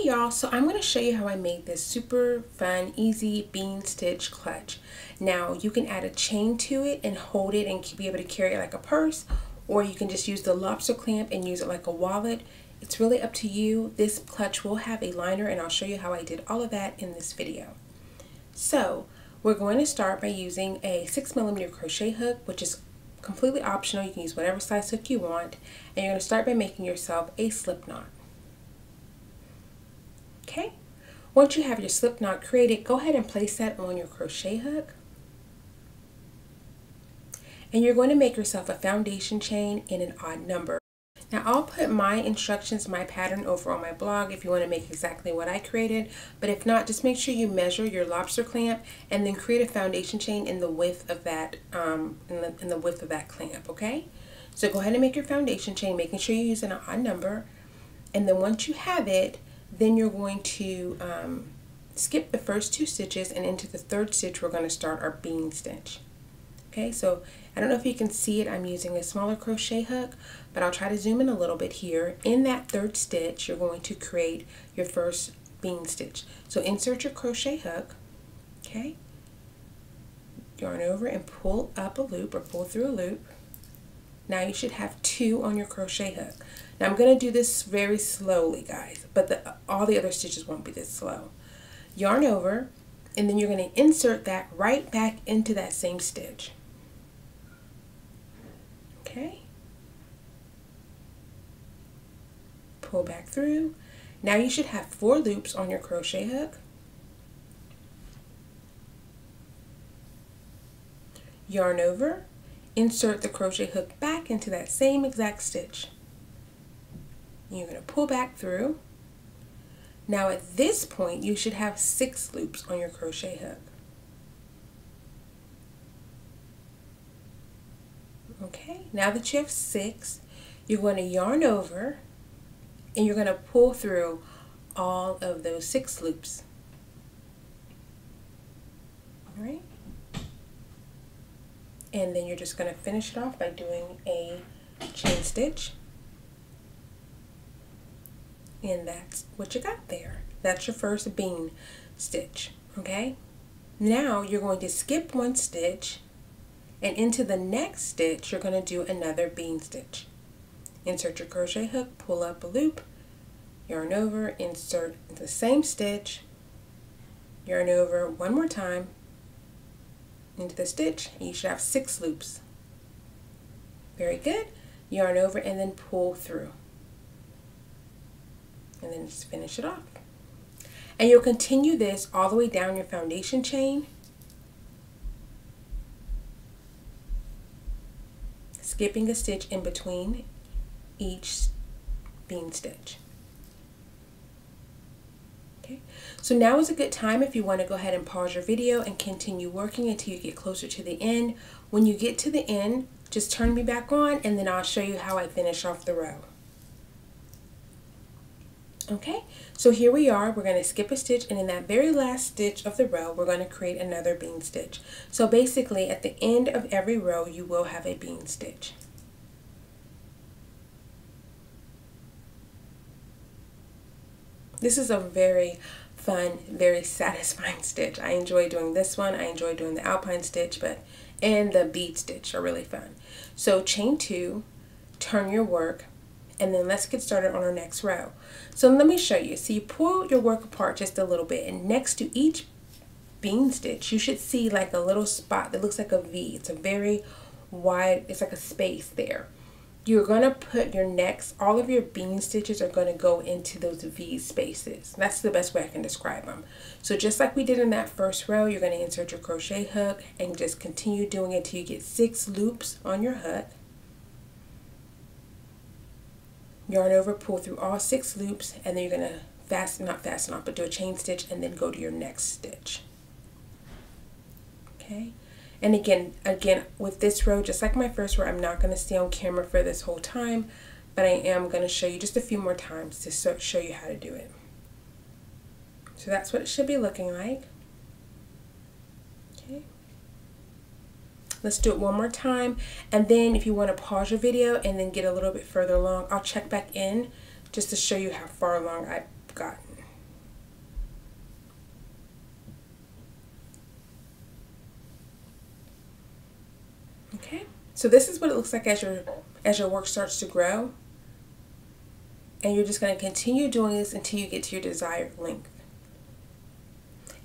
Hey y'all, so I'm going to show you how I made this super fun, easy bean stitch clutch. Now you can add a chain to it and hold it and be able to carry it like a purse or you can just use the lobster clamp and use it like a wallet. It's really up to you. This clutch will have a liner and I'll show you how I did all of that in this video. So we're going to start by using a 6 millimeter crochet hook which is completely optional. You can use whatever size hook you want and you're going to start by making yourself a slip knot. Okay, once you have your slip knot created, go ahead and place that on your crochet hook. And you're going to make yourself a foundation chain in an odd number. Now I'll put my instructions, my pattern over on my blog if you want to make exactly what I created. But if not, just make sure you measure your lobster clamp and then create a foundation chain in the width of that, um, in, the, in the width of that clamp, okay? So go ahead and make your foundation chain, making sure you're using an odd number. And then once you have it, then you're going to um, skip the first two stitches and into the third stitch we're going to start our bean stitch. Okay, so I don't know if you can see it, I'm using a smaller crochet hook, but I'll try to zoom in a little bit here. In that third stitch, you're going to create your first bean stitch. So insert your crochet hook, okay, yarn over and pull up a loop or pull through a loop. Now you should have two on your crochet hook. Now I'm going to do this very slowly, guys, but the, all the other stitches won't be this slow. Yarn over, and then you're going to insert that right back into that same stitch. Okay. Pull back through. Now you should have four loops on your crochet hook. Yarn over, insert the crochet hook back into that same exact stitch. You're going to pull back through. Now at this point, you should have six loops on your crochet hook. Okay, now that you have six, you're going to yarn over and you're going to pull through all of those six loops. All right and then you're just going to finish it off by doing a chain stitch and that's what you got there that's your first bean stitch okay now you're going to skip one stitch and into the next stitch you're going to do another bean stitch insert your crochet hook pull up a loop yarn over insert the same stitch yarn over one more time into the stitch and you should have six loops. Very good. Yarn over and then pull through. And then just finish it off. And you'll continue this all the way down your foundation chain. Skipping a stitch in between each bean stitch. Okay, so now is a good time if you want to go ahead and pause your video and continue working until you get closer to the end. When you get to the end, just turn me back on and then I'll show you how I finish off the row. Okay, so here we are. We're going to skip a stitch and in that very last stitch of the row, we're going to create another bean stitch. So basically at the end of every row, you will have a bean stitch. This is a very fun, very satisfying stitch. I enjoy doing this one. I enjoy doing the alpine stitch, but and the bead stitch are really fun. So chain two, turn your work, and then let's get started on our next row. So let me show you. So you pull your work apart just a little bit, and next to each bean stitch, you should see like a little spot that looks like a V. It's a very wide, it's like a space there you're going to put your next, all of your bean stitches are going to go into those V spaces. That's the best way I can describe them. So just like we did in that first row, you're going to insert your crochet hook and just continue doing it till you get six loops on your hook. Yarn over, pull through all six loops, and then you're going to fasten, not fasten off, but do a chain stitch and then go to your next stitch. Okay. And again, again, with this row, just like my first row, I'm not going to stay on camera for this whole time, but I am going to show you just a few more times to show you how to do it. So that's what it should be looking like. Okay. Let's do it one more time. And then if you want to pause your video and then get a little bit further along, I'll check back in just to show you how far along I've gotten. Okay, so this is what it looks like as your, as your work starts to grow. And you're just going to continue doing this until you get to your desired length.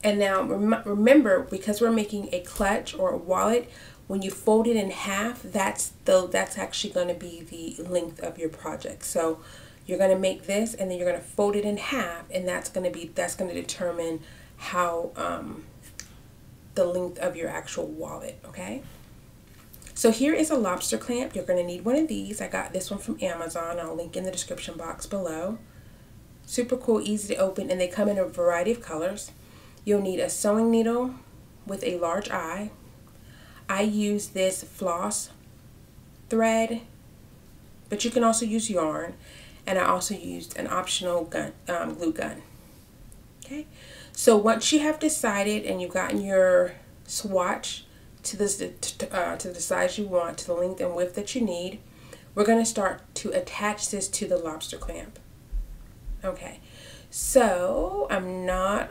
And now rem remember, because we're making a clutch or a wallet, when you fold it in half, that's the that's actually going to be the length of your project. So you're going to make this and then you're going to fold it in half and that's going to be that's going to determine how um, the length of your actual wallet okay? So here is a lobster clamp. You're going to need one of these. I got this one from Amazon. I'll link in the description box below. Super cool easy to open and they come in a variety of colors. You'll need a sewing needle with a large eye I use this floss thread but you can also use yarn and I also used an optional gun, um, glue gun. Okay, so once you have decided and you've gotten your swatch to, this, uh, to the size you want, to the length and width that you need, we're going to start to attach this to the lobster clamp. Okay, so I'm not,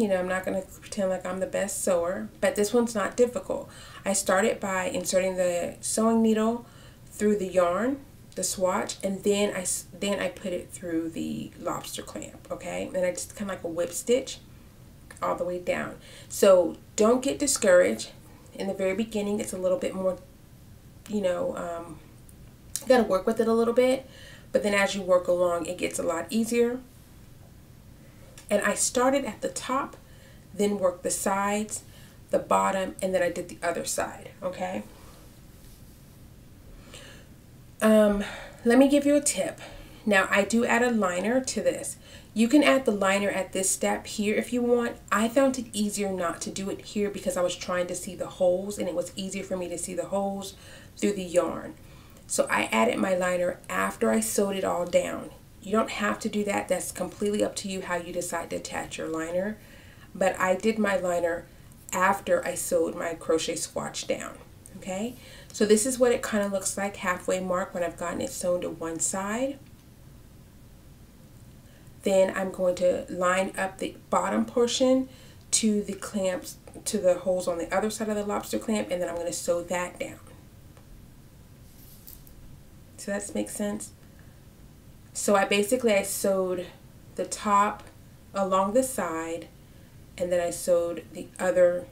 you know, I'm not going to pretend like I'm the best sewer, but this one's not difficult. I started by inserting the sewing needle through the yarn the swatch and then I then I put it through the lobster clamp okay? And I just kind of like a whip stitch all the way down. So don't get discouraged. In the very beginning it's a little bit more you know um, you got to work with it a little bit but then as you work along it gets a lot easier and I started at the top then worked the sides the bottom and then I did the other side okay um, let me give you a tip. Now, I do add a liner to this. You can add the liner at this step here if you want. I found it easier not to do it here because I was trying to see the holes and it was easier for me to see the holes through the yarn. So I added my liner after I sewed it all down. You don't have to do that. That's completely up to you how you decide to attach your liner. But I did my liner after I sewed my crochet swatch down. Okay. So this is what it kind of looks like halfway mark when I've gotten it sewn to one side. Then I'm going to line up the bottom portion to the clamps, to the holes on the other side of the lobster clamp, and then I'm going to sew that down. So that makes sense? So I basically, I sewed the top along the side, and then I sewed the other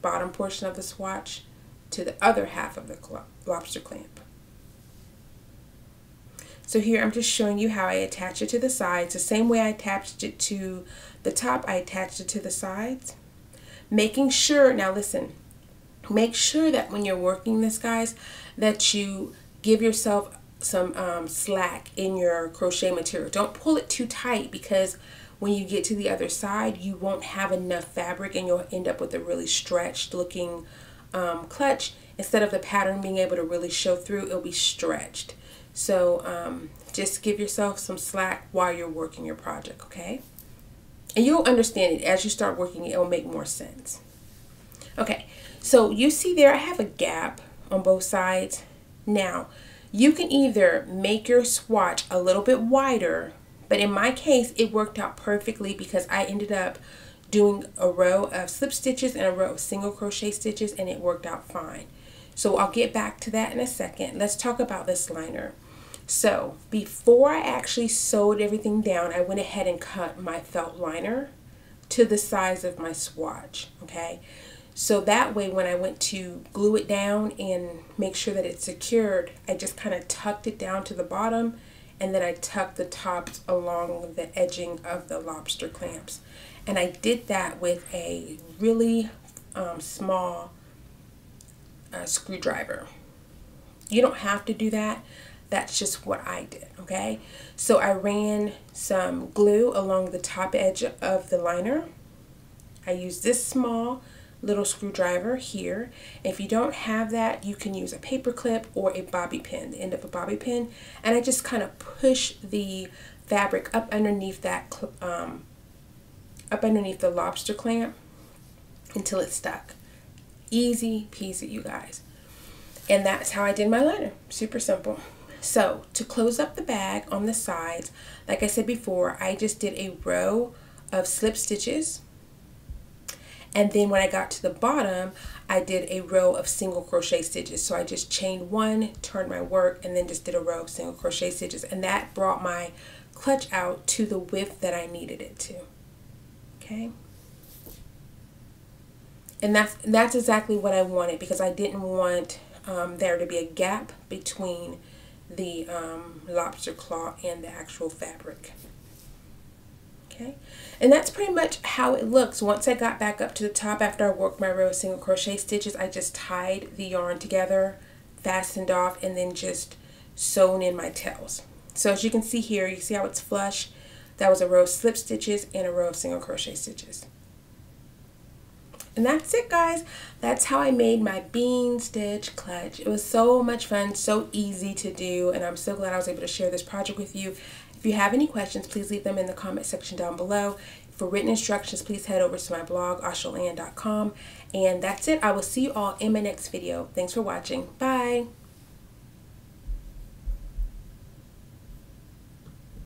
bottom portion of the swatch to the other half of the lobster clamp. So here I'm just showing you how I attach it to the sides. The same way I attached it to the top, I attached it to the sides. Making sure, now listen, make sure that when you're working this, guys, that you give yourself some um, slack in your crochet material. Don't pull it too tight because when you get to the other side, you won't have enough fabric and you'll end up with a really stretched looking um, clutch, instead of the pattern being able to really show through, it'll be stretched. So um, just give yourself some slack while you're working your project, okay? And you'll understand it as you start working it, will make more sense. Okay, so you see there I have a gap on both sides. Now, you can either make your swatch a little bit wider, but in my case, it worked out perfectly because I ended up doing a row of slip stitches and a row of single crochet stitches and it worked out fine. So I'll get back to that in a second. Let's talk about this liner. So before I actually sewed everything down, I went ahead and cut my felt liner to the size of my swatch, okay? So that way when I went to glue it down and make sure that it's secured, I just kind of tucked it down to the bottom and then I tucked the tops along the edging of the lobster clamps. And I did that with a really um, small uh, screwdriver. You don't have to do that. That's just what I did, okay? So I ran some glue along the top edge of the liner. I used this small little screwdriver here. If you don't have that, you can use a paper clip or a bobby pin, the end of a bobby pin. And I just kind of push the fabric up underneath that um, up underneath the lobster clamp until it's stuck. Easy peasy, you guys. And that's how I did my liner. Super simple. So to close up the bag on the sides, like I said before, I just did a row of slip stitches. And then when I got to the bottom, I did a row of single crochet stitches. So I just chained one, turned my work, and then just did a row of single crochet stitches. And that brought my clutch out to the width that I needed it to. Okay. And that's, that's exactly what I wanted because I didn't want um, there to be a gap between the um, lobster claw and the actual fabric. Okay, and that's pretty much how it looks. Once I got back up to the top after I worked my row of single crochet stitches, I just tied the yarn together, fastened off, and then just sewn in my tails. So as you can see here, you see how it's flush? That was a row of slip stitches and a row of single crochet stitches. And that's it guys. That's how I made my bean stitch clutch. It was so much fun, so easy to do, and I'm so glad I was able to share this project with you. If you have any questions, please leave them in the comment section down below. For written instructions, please head over to my blog, ahselanne.com. And that's it. I will see you all in my next video. Thanks for watching. Bye.